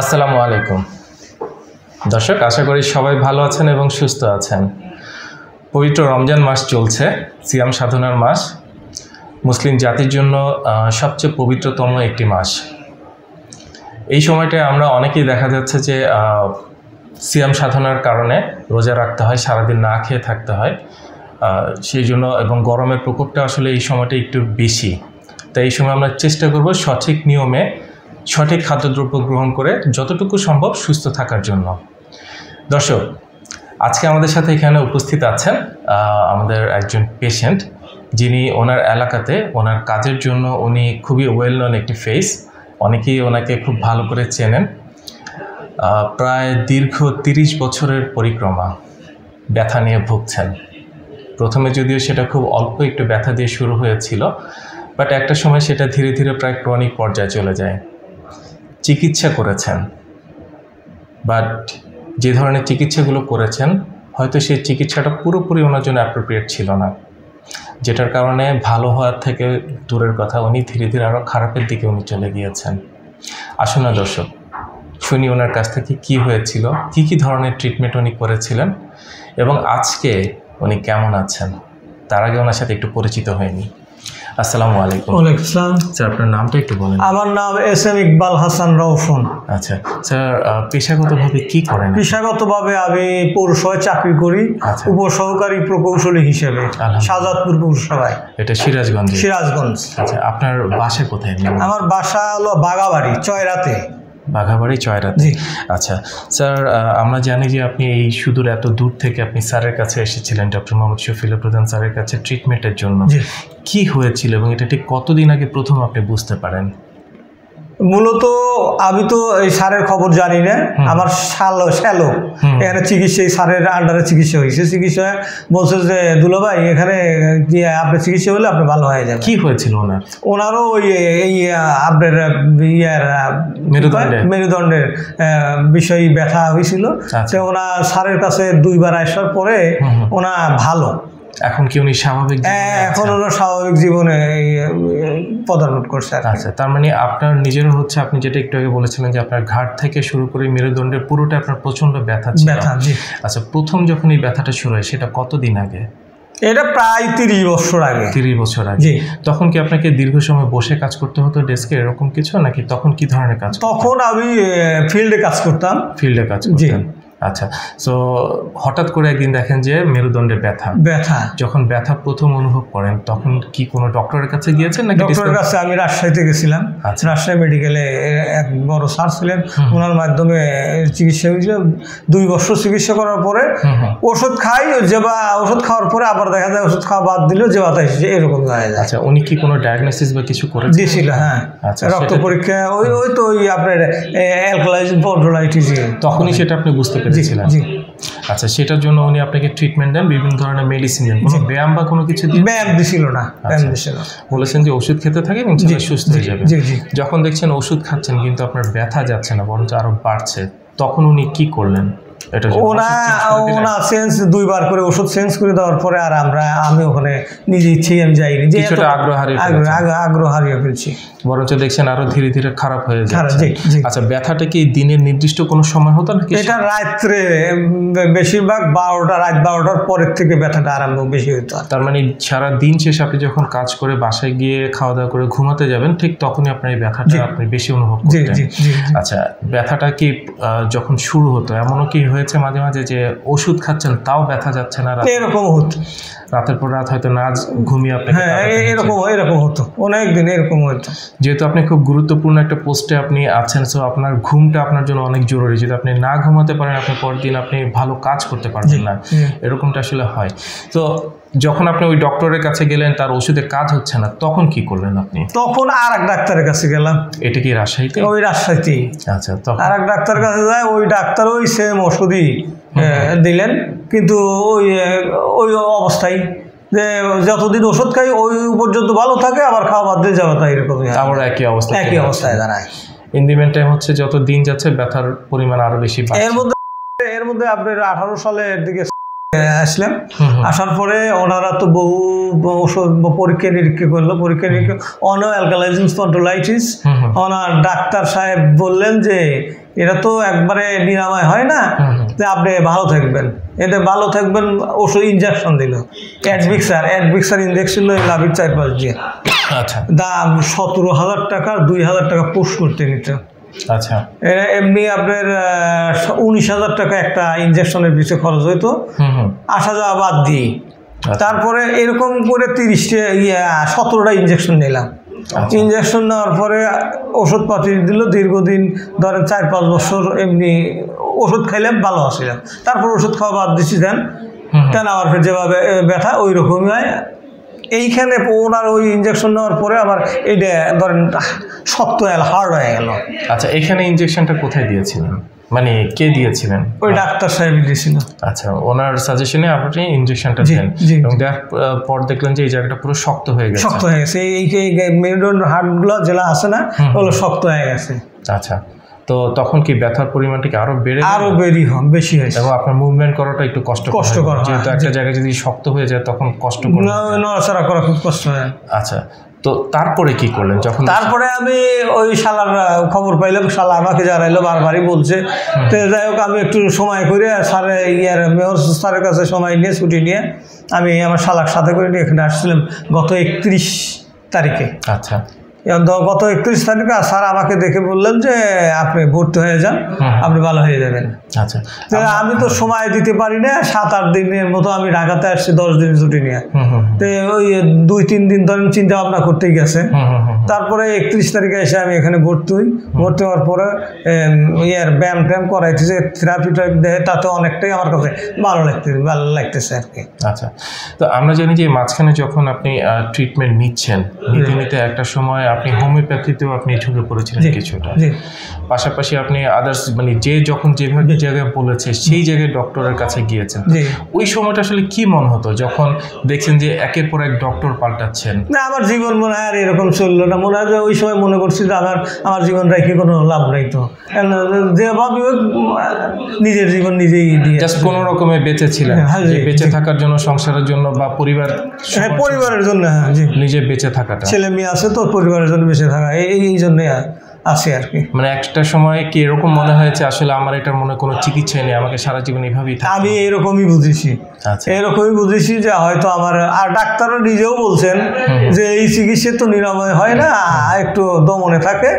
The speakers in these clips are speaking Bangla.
আসসালামু আলাইকুম। দর্শক, আশা করি সবাই ভালো আছেন এবং সুস্থ আছেন। পবিত্র রমজান মাস চলছে, সিয়াম সাধনার মাস। মুসলিম জাতির জন্য সবচেয়ে পবিত্রতম একটি মাস। এই সময়টায় আমরা অনেকেই দেখা যাচ্ছে যে সিয়াম সাধনার কারণে রোজা রাখতে হয়, সারাদিন না খেয়ে থাকতে হয়। সেই জন্য এবং গরমের প্রকোপটা আসলে এই সময়টা একটু বেশি। তাই এই সময় আমরা চেষ্টা করব সঠিক নিয়মে সঠিক খাদ্যদ্রব্য গ্রহণ করে যতটুকু সম্ভব সুস্থ থাকার জন্য। দর্শক, আজকে আমাদের সাথে এখানে উপস্থিত আছেন আমাদের একজন পেশেন্ট যিনি ওনার এলাকাতে ওনার কাজের জন্য উনি খুবই ওয়েল নন একটি ফেস অনেকেই ওনাকে খুব ভালো করে চেনেন। প্রায় দীর্ঘ তিরিশ বছরের পরিক্রমা ব্যথা নিয়ে ভুগছেন। প্রথমে যদিও সেটা খুব অল্প একটু ব্যথা দিয়ে শুরু হয়েছিল বাট একটা সময় সেটা ধীরে ধীরে প্রায় ক্রনিক পর্যায়ে চলে যায়। চিকিৎসা করেছেন। বাট যে ধরনের চিকিৎসাগুলো করেছেন, হয়তো সেই চিকিৎসাটা পুরোপুরি ওনার জন্য অ্যাপ্রোপ্রিয়েট ছিল না। যেটার কারণে ভালো হওয়ার থেকে দূরের কথা উনি ধীরে ধীরে আরও খারাপের দিকে উনি চলে গিয়েছেন। আসুন না দর্শক, শুনি ওনার কাছ থেকে কি হয়েছিল, কি কি ধরনের ট্রিটমেন্ট উনি করেছিলেন এবং আজকে উনি কেমন আছেন, তার আগে ওনার সাথে একটু পরিচিত হয়নি আসসালামু আলাইকুম। ওয়ালাইকুম আসসালাম স্যার আপনার নামটা একটু বলেন। আমার নাম এস এম ইকবাল হাসান আচ্ছা স্যার পেশাগতভাবে কি করেন পেশাগতভাবে আমি পৌরসভায় চাকরি করি আচ্ছা। উপসহকারী প্রকৌশলী হিসেবে সাজাদপুর পৌরসভায়। এটা সিরাজগঞ্জ? সিরাজগঞ্জ। আচ্ছা আপনার বাসা কোথায়? আমার বাসা হলো বাগাবাড়ি চয়রাতে বাঘাবাড়ি চয়রা আচ্ছা স্যার আমরা জানি যে আপনি এই সুদূর এত দূর থেকে আপনি স্যারের কাছে এসেছিলেন ডক্টর মোহাম্মদ শফিল প্রধান স্যারের কাছে ট্রিটমেন্টের জন্য। কি হয়েছিল এবং এটা ঠিক কতদিন আগে প্রথম আপনি বুঝতে পারেন? মূলত আমি তো এই সারের খবর জানি না। আমার শালো শ্যালো। এখানে চিকিৎসা সারের আন্ডারে চিকিৎসা হয়েছে। চিকিৎসা বলছে যে দুলো ভাই এখানে যে আপনি চিকিৎসা হলে আপনি ভালো হয়ে যাবেন। কি হয়েছিল ওনার? ওনারও ওই এই আপনার ইয়ার মেরুদণ্ডের। বিষয় ব্যথা হয়েছিল। আচ্ছা। তো ওনার স্যারের কাছে দুইবার আসার পরে। ওনা ভালো। এখন কি উনি স্বাভাবিক হ্যাঁ? এখন ওনার স্বাভাবিক জীবনে পদার্পণ করছে আচ্ছা তার মানে আপনার নিজেরও হচ্ছে আপনি যেটা একটু আগে বলেছিলেন যে আপনার ঘাট থেকে শুরু করে মেরুদণ্ডের পুরোটা আপনার প্রচণ্ড ব্যথা ছিল। ব্যথা আচ্ছা প্রথম যখন এই ব্যথাটা শুরু হয় সেটা কতদিন আগে? এটা প্রায় তিরিশ বছর আগে। তিরিশ বছর আগে। জি। তখন কি আপনাকে দীর্ঘ সময় বসে কাজ করতে হতো ডেস্কে এরকম কিছু? নাকি তখন কি ধরনের কাজ তখন আমি ফিল্ডে কাজ করতাম। ফিল্ডে কাজ জি। আচ্ছা সো হঠাৎ করে একদিন দেখেন যে মেরুদণ্ডে ব্যথা। ব্যথা। যখন ব্যথা প্রথম অনুভব করেন তখন কি কোনো ডক্টরের কাছে গিয়েছেন নাকি ডক্টরের কাছে আমি রাজশাহীতে গেছিলাম। আচ্ছা। রাজশাহী মেডিকেলে এক বড় স্যার ছিলেন ওনার মাধ্যমে চিকিৎসা হয়েছিল। দুই বছর চিকিৎসা করার পরে। ওষুধ খাই যে বা ওষুধ খাওয়ার পরে আবার দেখা যায় ওষুধ খাওয়া বাদ দিলেও যে বাতা এসেছে এরকম দেখা যায়। আচ্ছা উনি কি কোনো ডায়াগনোসিস বা কিছু করে দিয়েছিল হ্যাঁ। আচ্ছা, রক্ত পরীক্ষা ওই ওই তো ওই আপনার অ্যালকোলাইজ পন্ডোলাইটিস তখনই সেটা আপনি বুঝতে জি পেরেছিলেন জি। আচ্ছা সেটার জন্য উনি আপনাকে ট্রিটমেন্ট দেন বিভিন্ন ধরনের মেডিসিন দেন। কোনো ব্যায়াম বা কোনো কিছু দিন ব্যায়াম দিছিল না ব্যায়াম আচ্ছা। দিছিল বলেছেন যে ওষুধ খেতে থাকেন ইনশাআল্লাহ সুস্থ হয়ে যাবে জি জি। যখন দেখছেন ওষুধ খাচ্ছেন কিন্তু আপনার ব্যথা যাচ্ছে না বরঞ্চ আরও বাড়ছে তখন উনি কি করলেন? ওনা চেঞ্জ দুইবার করে ওষুধ চেঞ্জ করে দেওয়ার পরে আর আমরা আমি ওখানে নিজে ইচ্ছেই আমি যাইনি। যে আগ্রহ হারিয়ে আগ্রহ ফেলছি। বরঞ্চ দেখছেন আরও ধীরে ধীরে খারাপ হয়ে যাচ্ছে। আচ্ছা ব্যথাটা কি দিনের নির্দিষ্ট কোনো সময় হতো নাকি এটা রাত্রে বেশিরভাগ বারোটা রাত বারোটার পরের থেকে ব্যথাটা আরম্ভ বেশি হতো তার মানে সারা দিন শেষে আপনি যখন কাজ করে বাসায় গিয়ে খাওয়া দাওয়া করে ঘুমাতে যাবেন ঠিক তখনই আপনার এই ব্যথাটা আপনি বেশি অনুভব করতেন। আচ্ছা ব্যথাটা কি যখন শুরু হতো এমনও কি হয়েছে মাঝে মাঝে যে ওষুধ খাচ্ছেন তাও ব্যথা যাচ্ছে না এরকম হতো। রাতের পর রাত হয়তো না ঘুমিয়ে আপনি হ্যাঁ এরকম এরকম হতো। অনেক দিন এরকম হতো। যেহেতু আপনি খুব গুরুত্বপূর্ণ একটা পোস্টে আপনি আছেন সো আপনার ঘুমটা আপনার জন্য অনেক জরুরি। যদি আপনি না ঘুমাতে পারেন আপনি পরদিন দিন আপনি ভালো কাজ করতে পারবেন না। এরকমটা আসলে হয়। তো যখন আপনি ওই ডক্টরের কাছে গেলেন তার ওষুধে কাজ হচ্ছে না তখন কি করলেন আপনি? তখন আর এক ডাক্তারের কাছে গেলাম। এটা কি রাজশাহীতে? ওই রাজশাহীতেই। আচ্ছা তখন? আর এক ডাক্তারের কাছে যায় ওই ডাক্তার ওই সেম ওষুধই দিলেন। কিন্তু ওই ওই অবস্থায় যে যতদিন ওষুধ খাই ওই পর্যন্ত ভালো থাকে আবার খাওয়া বাদ দিয়ে যাবে তাই এরকমই। আবার একই অবস্থা একই অবস্থায় দাঁড়ায়। ইন দি টাইম হচ্ছে যত দিন যাচ্ছে ব্যথার পরিমাণ আরও বেশি এর মধ্যে এর মধ্যে আপনার আঠারো সালের দিকে আসলাম। আসার পরে ওনারা তো বহু ওষুধ পরীক্ষা নিরীক্ষা করল পরীক্ষা নিরীক্ষা। অনো অ্যালকালাইজিং স্পন্ডোলাইটিস। ওনার ডাক্তার সাহেব বললেন যে এটা তো একবারে নিরাময় হয় না। যে আপনি ভালো থাকবেন। এতে ভালো থাকবেন ওষুধ ইনজেকশন দিল। অ্যাডভিক্সার অ্যাডভিক্সার ইনজেকশন লাভির চার পাঁচ দিয়ে। আচ্ছা। দাম সতেরো হাজার টাকা দুই হাজার টাকা পোষ করতে নিত আচ্ছা। এমনি আপনার উনিশ হাজার টাকা একটা ইনজেকশনের খরচ হইতো। আসা যাওয়া বাদ দিয়ে। আচ্ছা। তারপরে এরকম করে তিরিশটা ইয়ে সতেরোটা ইনজেকশন নিলাম। আচ্ছা। ইনজেকশন নেওয়ার পরে ওষুধপাতি দিল দীর্ঘদিন ধরেন চার পাঁচ বছর এমনি ওষুধ খাইলাম ভালো আসছিলাম তারপর ওষুধ খাওয়া বাদ দিচ্ছি দেন। দেন আবার ফের যেভাবে ব্যথা ওই রকমই হয়। এইখানে ওনার ওই ইনজেকশন নেওয়ার পরে আবার এইটা ধরেন শক্ত হার্ড হয়ে গেল। আচ্ছা এখানে ইনজেকশনটা কোথায় দিয়েছিলেন? মানে কে দিয়েছিলেন? ওই ডাক্তার সাহেব দিয়েছিল। আচ্ছা ওনার সাজেশনে আপনি ইনজেকশনটা দেন। এবং দেওয়ার পর দেখলেন যে এই জায়গাটা পুরো শক্ত হয়ে গেছে। শক্ত হয়ে গেছে। এই মেরুদণ্ড হাড়গুলো যেগুলো আছে না ওগুলো শক্ত হয়ে গেছে। আচ্ছা। তো তখন কি ব্যথার পরিমাণটা কি আরও বেড়ে? আরও বেরি হন বেশি হয়েছে এবং আপনার মুভমেন্ট করাটা একটু কষ্ট কষ্টকর হয়, যেহেতু একটা জায়গায় যদি শক্ত হয়ে যায় তখন কষ্ট করে ন- নড়াচড়া করা খুব কষ্ট হয়। আচ্ছা তো তারপরে কি করলেন যখন তারপরে আমি ওই শালার খবর পাইলাম শালা আমাকে জানাইলো বারবারই বলছে। তো যাই হোক আমি একটু সময় করে স্যারে ইয়ার মেয়র স্যারের কাছে সময় নিয়ে ছুটি নিয়ে আমি আমার শালার সাথে করে নিয়ে এখানে আসছিলাম গত একত্রিশ তারিখে। আচ্ছা। গত একত্রিশ তারিখে স্যার আমাকে দেখে বললেন যে আপনি ভর্তি হয়ে যান আপনি ভালো হয়ে যাবেন। আচ্ছা। আমি তো সময় দিতে পারি না সাত আট দিনের মতো আমি ঢাকাতে আসছি দশ দিন ছুটি নিয়ে। তো ওই দুই তিন দিন ধরেন চিন্তা ভাবনা করতেই গেছে। তারপরে একত্রিশ তারিখে এসে আমি এখানে ভর্তি হই। ভর্তি হওয়ার পরে ইয়ার ব্যায়াম ট্যায়াম করাইতেছে থেরাপি টাইপ দেয় তাতে অনেকটাই আমার কাছে ভালো লাগতে ভালো লাগতেছে আর কি। আচ্ছা। তো আমরা জানি যে মাঝখানে যখন আপনি ট্রিটমেন্ট নিচ্ছেন নিতে নিতে একটা সময় আপনি হোমিওপ্যাথিতেও আপনি ঝুঁকে পড়েছিলেন কিছুটা। পাশাপাশি আপনি আদার্স মানে যে যখন যেভাবে জায়গায় বলেছে সেই জায়গায় ডক্টরের কাছে গিয়েছেন। ওই সময়টা আসলে কি মনে হতো যখন দেখছেন যে একের পর এক ডক্টর পাল্টাচ্ছেন? না আমার জীবন মনে হয় আর এরকম চলল না। মনে হয় ওই সময় মনে করছি যে আমার আমার জীবন রেখে কোনো লাভ নাই তো। যে ভাবি নিজের জীবন নিজেই দিয়ে জাস্ট কোনো রকমে বেঁচে ছিলেন। হ্যাঁ, বেঁচে থাকার জন্য সংসারের জন্য বা পরিবার হ্যাঁ পরিবারের জন্য হ্যাঁ নিজে বেঁচে থাকাটা। ছেলে মেয়ে আছে তো পরিবারের জন্য বেঁচে থাকা এই এই- জন্যই আছে আর কি। মানে একটা সময় কি এরকম মনে হয়েছে আসলে আমার এটার মনে কোনো চিকিৎসা নেই আমাকে সারা জীবন এইভাবেই থাকতে আমি এরকমই বুঝেছি। আচ্ছা। এরকমই বুঝেছি যে হয়তো আমার আর ডাক্তারও নিজেও বলছেন যে এই চিকিৎসা তো নিরাময় হয় না একটু দমনে থাকে।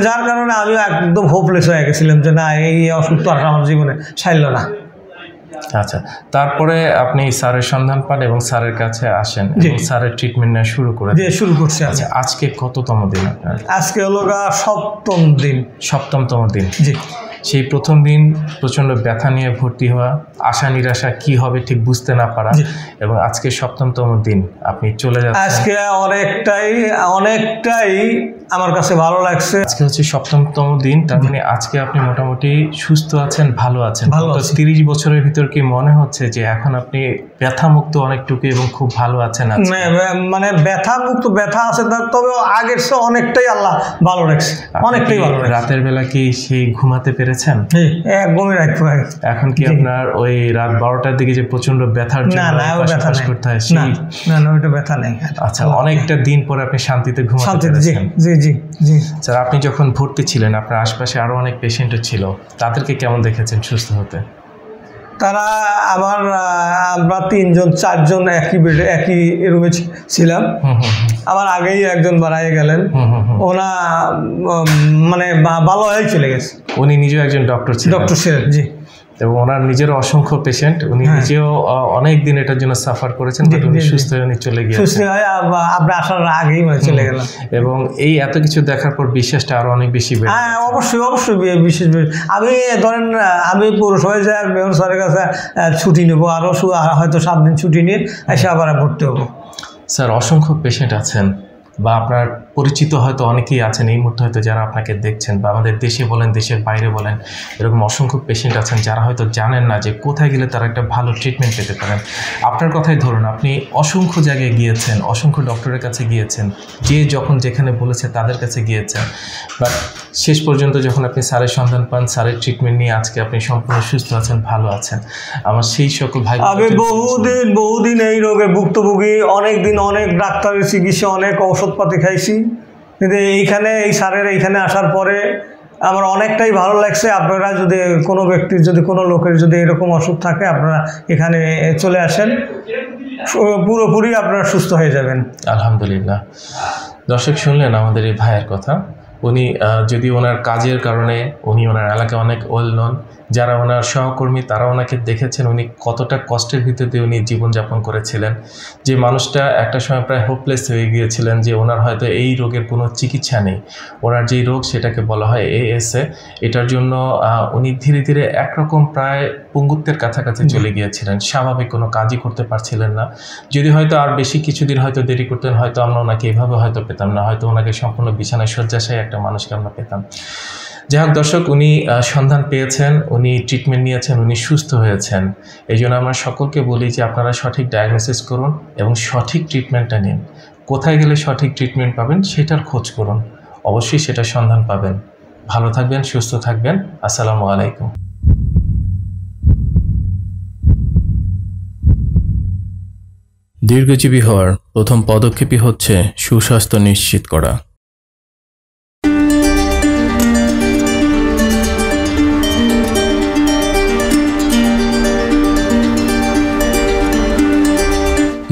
যার কারণে আমি একদম হোপলেস হয়ে গেছিলাম যে না এই অসুস্থ আর আমার জীবনে সাইল না। আচ্ছা তারপরে আপনি স্যারের সন্ধান পান এবং স্যারের কাছে আসেন। এবং স্যারের ট্রিটমেন্ট নেওয়া শুরু করে দিয়ে শুরু করছে আচ্ছা আজকে কততম দিন আপনার? আজকে হলো সপ্তম দিন। সপ্তমতম দিন। জি। সেই প্রথম দিন প্রচণ্ড ব্যথা নিয়ে ভর্তি হওয়া আশা নিরাশা কি হবে ঠিক বুঝতে না পারা এবং আজকে সপ্তমতম দিন। আপনি চলে যাচ্ছেন। আজকে অনেকটাই অনেকটাই আমার কাছে ভালো লাগছে। আজকে হচ্ছে সপ্তমতম দিন তার মানে আজকে আপনি মোটামুটি সুস্থ আছেন ভালো আছেন। তিরিশ বছরের ভিতর কি মনে হচ্ছে যে এখন আপনি ব্যথা মুক্ত অনেকটুকু এবং খুব ভালো আছেন? মানে- ব্যথা মুক্ত ব্যথা আছে তার তবে আগের চেয়ে অনেকটাই আল্লাহ ভালো রাখছে। আপনি অনেকটাই ভালো রাতের বেলা কি সেই ঘুমাতে পেরেছেন? একদমই রাখতে পারি এখন কি আপনার ওই রাত বারোটার দিকে যে প্রচণ্ড ব্যথার জন্য করতে হয় না না ওইটা ব্যথা নেই। আচ্ছা অনেকটা দিন পরে আপনি শান্তিতে ঘুমাতে জি জি জি জি। স্যার আপনি যখন ভর্তি ছিলেন আপনার আশপাশে আরও অনেক পেশেন্টও ছিল তাদেরকে কেমন দেখেছেন সুস্থ হতে? তারা আবার আমরা তিনজন চারজন একই বেডে একই রুমে ছিলাম। আমার আগেই একজন বাড়াই গেলেন। ওনা মানে ভালো হয়ে চলে গেছে। উনি নিজেও একজন ডক্টর ছিলেন। ডক্টর ছিলেন জি। এবং ওনার নিজের অসংখ্য পেশেন্ট উনি হ্যাঁ। নিজেও অনেক দিন এটার জন্য সাফার করেছেন বাট উনি। সুস্থ হয়ে উনি চলে সুস্থ গিয়েছেন হয়ে আব- আপনি আসার আগেই মানে চলে গেলাম। এবং এই এত কিছু দেখার পর বিশ্বাসটা আরও অনেক বেশি বেড়ে হ্যাঁ অবশ্যই অবশ্যই বিশেষ আমি ধরেন আমি পৌরসভায় যাই মেয়র স্যারের কাছে ছুটি নেব আরও হয়তো সাত দিন ছুটি নিয়ে এসে আবার ভর্তি হব। স্যার অসংখ্য পেশেন্ট আছেন বা আপনার পরিচিত হয়তো অনেকেই আছেন এই মুহূর্তে হয়তো যারা আপনাকে দেখছেন বা আমাদের দেশে বলেন দেশের বাইরে বলেন এরকম অসংখ্য পেশেন্ট আছেন যারা হয়তো জানেন না যে কোথায় গেলে তারা একটা ভালো ট্রিটমেন্ট পেতে পারেন। আপনার কথাই ধরুন আপনি অসংখ্য জায়গায় গিয়েছেন অসংখ্য ডক্টরের কাছে গিয়েছেন যে যখন যেখানে বলেছে তাদের কাছে গিয়েছেন বাট শেষ পর্যন্ত যখন আপনি স্যারের সন্ধান পান স্যারের ট্রিটমেন্ট নিয়ে আজকে আপনি সম্পূর্ণ সুস্থ আছেন ভালো আছেন আমার সেই সকল ভাই আমি বহুদিন বহুদিন এই রোগে ভুক্তভোগী অনেক দিন অনেক ডাক্তারের চিকিৎসা অনেক ঔষধপাতি খাইছি। কিন্তু এইখানে, এই সারের এইখানে আসার পরে আমার অনেকটাই ভালো লাগছে। আপনারা যদি কোনো ব্যক্তির, যদি কোনো লোকের যদি এরকম অসুখ থাকে, আপনারা এখানে চলে আসেন। পুরোপুরি আপনারা সুস্থ হয়ে যাবেন। আলহামদুলিল্লাহ। দর্শক, শুনলেন আমাদের এই ভাইয়ের কথা। উনি যদি ওনার কাজের কারণে, উনি ওনার এলাকায় অনেক ওয়েল নন যারা ওনার সহকর্মী তারা ওনাকে দেখেছেন। উনি কতটা কষ্টের ভিতর দিয়ে উনি জীবনযাপন করেছিলেন। যে মানুষটা একটা সময় প্রায় হোপলেস হয়ে গিয়েছিলেন যে ওনার হয়তো এই রোগের কোনো চিকিৎসা নেই। ওনার যেই রোগ সেটাকে বলা হয় এএসএ এটার জন্য উনি ধীরে ধীরে একরকম প্রায় পঙ্গুত্বের কাছাকাছি চলে গিয়েছিলেন। স্বাভাবিক কোনো কাজই করতে পারছিলেন না। যদি হয়তো আর বেশি কিছুদিন হয়তো দেরি করতেন হয়তো আমরা ওনাকে এভাবে হয়তো পেতাম না। হয়তো ওনাকে সম্পূর্ণ বিছানায় শয্যাশায়ী একটা মানুষকে আমরা পেতাম। যাই হোক, দর্শক, উনি সন্ধান পেয়েছেন, উনি ট্রিটমেন্ট নিয়েছেন, উনি সুস্থ হয়েছেন। এই জন্য আমরা সকলকে বলি যে আপনারা সঠিক ডায়াগনোসিস করুন এবং সঠিক ট্রিটমেন্টটা নিন। কোথায় গেলে সঠিক ট্রিটমেন্ট পাবেন সেটার খোঁজ করুন। অবশ্যই সেটার সন্ধান পাবেন। ভালো থাকবেন, সুস্থ থাকবেন। আসসালামু আলাইকুম। দীর্ঘজীবী হওয়ার প্রথম পদক্ষেপই হচ্ছে সুস্বাস্থ্য নিশ্চিত করা।